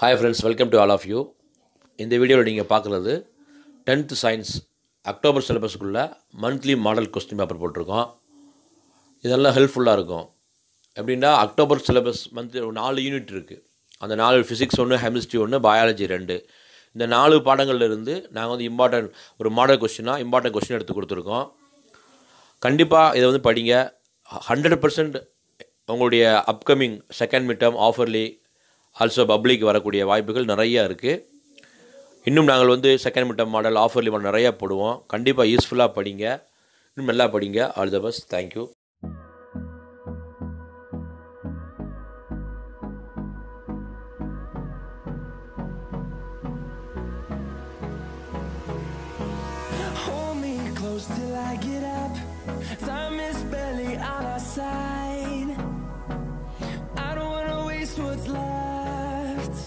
Hi friends welcome to all of you இந்த வீடியோவில் நீங்கள் பார்க்குறது டென்த்து சயின்ஸ் அக்டோபர் சிலபஸ்க்குள்ளே மந்த்லி மாடல் கொஸ்டின் பேப்பர் போட்டிருக்கோம். இதெல்லாம் ஹெல்ப்ஃபுல்லாக இருக்கும். எப்படின்னா அக்டோபர் சிலபஸ் மந்த்லி ஒரு நாலு யூனிட் இருக்குது அந்த நாலு ஃபிசிக்ஸ் ஒன்று கெமிஸ்ட்ரி ஒன்று பயாலஜி ரெண்டு. இந்த நாலு பாடங்கள்லேருந்து நாங்கள் வந்து இம்பார்ட்டன்ட் ஒரு மாடல் கொஸ்டினாக இம்பார்ட்டன்ட் கொஸ்டின் எடுத்து கொடுத்துருக்கோம். கண்டிப்பாக இதை வந்து படிங்க. ஹண்ட்ரட் பர்சன்ட் உங்களுடைய upcoming second midterm half yearly also public வரக்கூடிய வாய்ப்புகள் நிறையா இருக்குது இன்னும் நாங்கள் வந்து second midterm model half model நிறையா போடுவோம். கண்டிப்பாக யூஸ்ஃபுல்லாக படிங்க. இன்னும் நல்லா படிங்க. All the best thank you till I get up. Time is barely on our side.